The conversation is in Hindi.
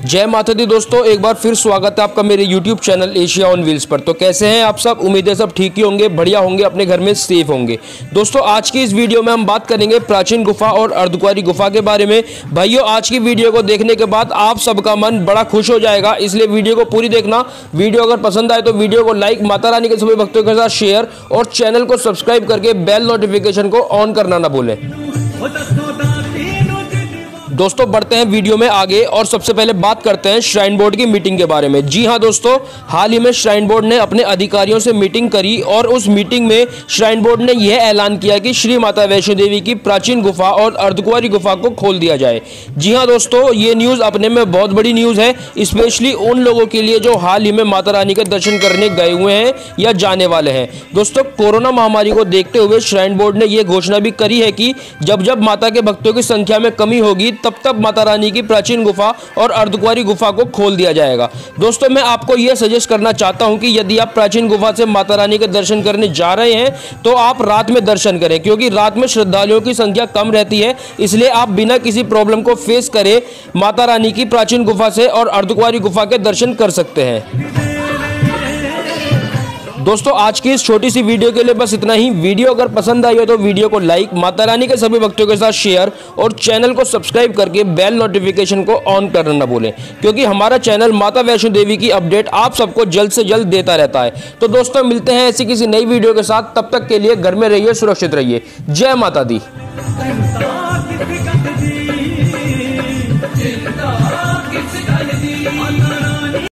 जय माता दी दोस्तों, एक बार फिर स्वागत है आपका मेरे YouTube channel Asia on wheels पर। तो कैसे हैं आप सब? उम्मीद है सब ठीक ही होंगे, बढ़िया होंगे, अपने घर में सेफ़ होंगे। दोस्तों, आज की इस वीडियो में हम बात करेंगे प्राचीन गुफा और अर्धकुआरी गुफा के बारे में। भाइयों, आज की वीडियो को देखने के बाद आप सबका मन बड़ा खुश हो जाएगा, इसलिए वीडियो को पूरी देखना। वीडियो अगर पसंद आए तो वीडियो को लाइक माता रानी के सभी भक्तों के साथ शेयर और चैनल को सब्सक्राइब करके बेल नोटिफिकेशन को ऑन करना ना भूलें। दोस्तों, बढ़ते हैं वीडियो में आगे और सबसे पहले बात करते हैं श्राइन बोर्ड की मीटिंग के बारे में। जी हाँ दोस्तों, हाल ही में श्राइन बोर्ड ने अपने अधिकारियों से मीटिंग करी और उस मीटिंग में श्राइन बोर्ड ने यह ऐलान किया कि श्री माता वैष्णो देवी की प्राचीन गुफा और अर्धकुआरी गुफा को खोल दिया जाए। जी हाँ दोस्तों, ये न्यूज़ अपने में बहुत बड़ी न्यूज़ है, स्पेशली उन लोगों के लिए जो हाल ही में माता रानी के दर्शन करने गए हुए हैं या जाने वाले हैं। दोस्तों, कोरोना महामारी को देखते हुए श्राइन बोर्ड ने यह घोषणा भी करी है कि जब जब माता के भक्तों की संख्या में कमी होगी तब तब माता रानी की प्राचीन गुफा और अर्धकुआरी गुफा को खोल दिया जाएगा। दोस्तों, मैं आपको यह सजेस्ट करना चाहता हूँ कि यदि आप प्राचीन गुफा से माता रानी के दर्शन करने जा रहे हैं तो आप रात में दर्शन करें, क्योंकि रात में श्रद्धालुओं की संख्या कम रहती है, इसलिए आप बिना किसी प्रॉब्लम को फेस करे, माता रानी की प्राचीन गुफा से और अर्धकुआरी गुफा के दर्शन कर सकते हैं। दोस्तों, आज की इस छोटी सी वीडियो के लिए बस इतना ही। वीडियो अगर पसंद आई हो तो वीडियो को लाइक, माता रानी के सभी भक्तों के साथ शेयर और चैनल को सब्सक्राइब करके बेल नोटिफिकेशन को ऑन करना ना भूलें, क्योंकि हमारा चैनल माता वैष्णो देवी की अपडेट आप सबको जल्द से जल्द देता रहता है। तो दोस्तों, मिलते हैं ऐसी किसी नई वीडियो के साथ। तब तक के लिए घर में रहिए, सुरक्षित रहिए। जय माता दी।